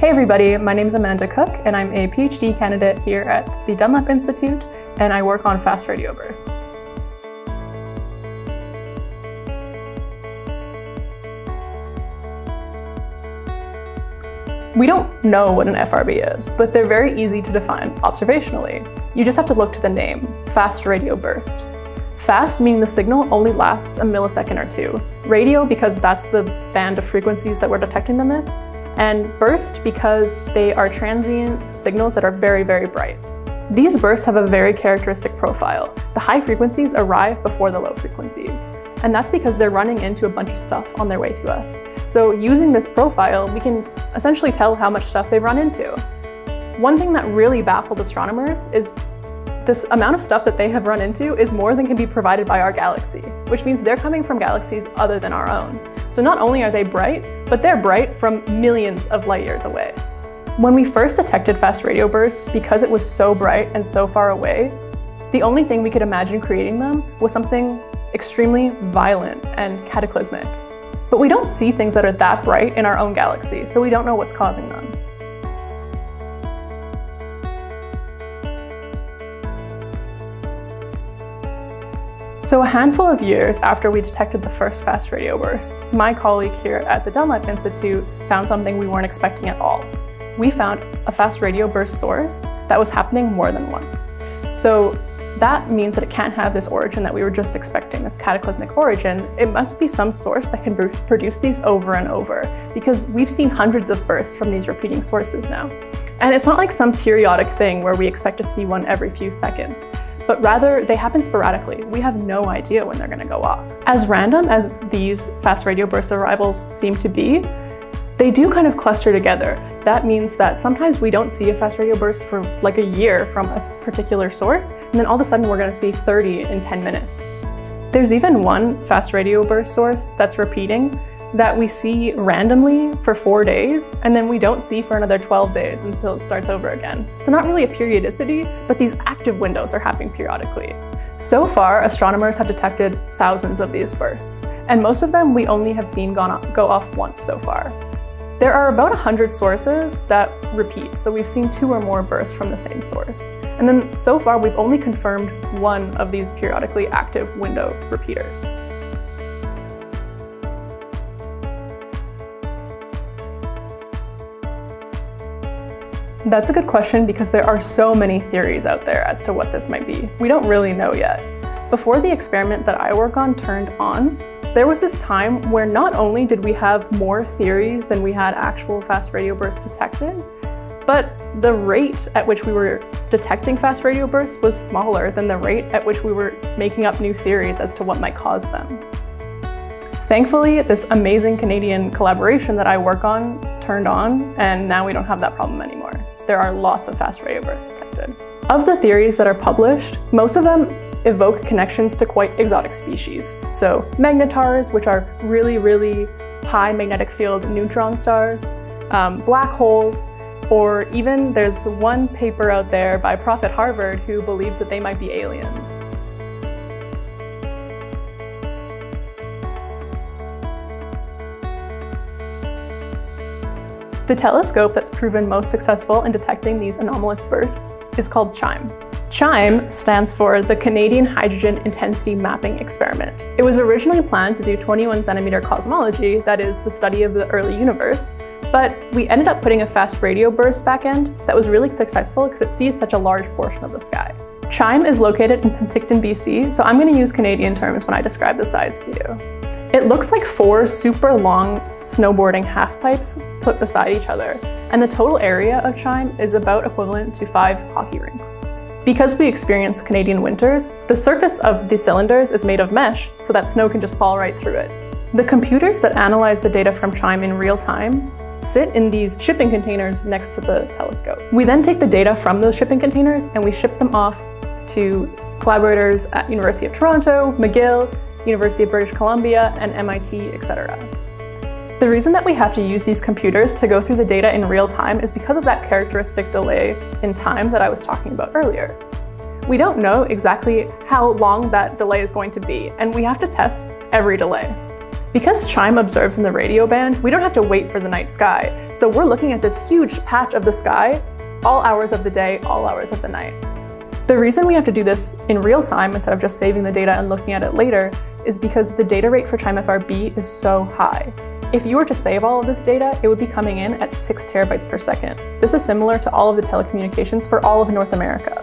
Hey everybody, my name is Amanda Cook and I'm a PhD candidate here at the Dunlap Institute and I work on fast radio bursts. We don't know what an FRB is, but they're very easy to define observationally. You just have to look to the name, fast radio burst. Fast meaning the signal only lasts a millisecond or two. Radio because that's the band of frequencies that we're detecting them with, and burst because they are transient signals that are very, very bright. These bursts have a very characteristic profile. The high frequencies arrive before the low frequencies, and that's because they're running into a bunch of stuff on their way to us. So using this profile, we can essentially tell how much stuff they've run into. One thing that really baffled astronomers is this amount of stuff that they have run into is more than can be provided by our galaxy, which means they're coming from galaxies other than our own. So not only are they bright, but they're bright from millions of light years away. When we first detected fast radio bursts, because it was so bright and so far away, the only thing we could imagine creating them was something extremely violent and cataclysmic. But we don't see things that are that bright in our own galaxy, so we don't know what's causing them. So a handful of years after we detected the first fast radio burst, my colleague here at the Dunlap Institute found something we weren't expecting at all. We found a fast radio burst source that was happening more than once. So that means that it can't have this origin that we were just expecting, this cataclysmic origin. It must be some source that can produce these over and over, because we've seen hundreds of bursts from these repeating sources now. And it's not like some periodic thing where we expect to see one every few seconds but rather they happen sporadically. We have no idea when they're gonna go off. As random as these fast radio burst arrivals seem to be, they do kind of cluster together. That means that sometimes we don't see a fast radio burst for like a year from a particular source, and then all of a sudden we're gonna see 30 in 10 minutes. There's even one fast radio burst source that's repeating that we see randomly for four days, and then we don't see for another 12 days until it starts over again. So not really a periodicity, but these active windows are happening periodically. So far, astronomers have detected thousands of these bursts, and most of them we only have seen go off once so far. There are about 100 sources that repeat, so we've seen two or more bursts from the same source. And then so far, we've only confirmed one of these periodically active window repeaters. That's a good question because there are so many theories out there as to what this might be. We don't really know yet. Before the experiment that I work on turned on, there was this time where not only did we have more theories than we had actual fast radio bursts detected, but the rate at which we were detecting fast radio bursts was smaller than the rate at which we were making up new theories as to what might cause them. Thankfully, this amazing Canadian collaboration that I work on turned on, and now we don't have that problem anymore there are lots of fast radio bursts detected. Of the theories that are published, most of them evoke connections to quite exotic species. So magnetars, which are really, really high magnetic field neutron stars, um, black holes, or even there's one paper out there by Prof at Harvard who believes that they might be aliens. The telescope that's proven most successful in detecting these anomalous bursts is called CHIME. CHIME stands for the Canadian Hydrogen Intensity Mapping Experiment. It was originally planned to do 21 centimeter cosmology, that is the study of the early universe, but we ended up putting a fast radio burst backend that was really successful because it sees such a large portion of the sky. CHIME is located in Penticton, BC, so I'm going to use Canadian terms when I describe the size to you. It looks like four super long snowboarding half pipes put beside each other, and the total area of Chime is about equivalent to five hockey rinks. Because we experience Canadian winters, the surface of the cylinders is made of mesh so that snow can just fall right through it. The computers that analyze the data from Chime in real time sit in these shipping containers next to the telescope. We then take the data from those shipping containers and we ship them off to collaborators at University of Toronto, McGill, University of British Columbia, and MIT, etc. The reason that we have to use these computers to go through the data in real time is because of that characteristic delay in time that I was talking about earlier. We don't know exactly how long that delay is going to be, and we have to test every delay. Because CHIME observes in the radio band, we don't have to wait for the night sky. So we're looking at this huge patch of the sky all hours of the day, all hours of the night. The reason we have to do this in real time instead of just saving the data and looking at it later is because the data rate for CHIME-FRB is so high. If you were to save all of this data, it would be coming in at 6 terabytes per second. This is similar to all of the telecommunications for all of North America.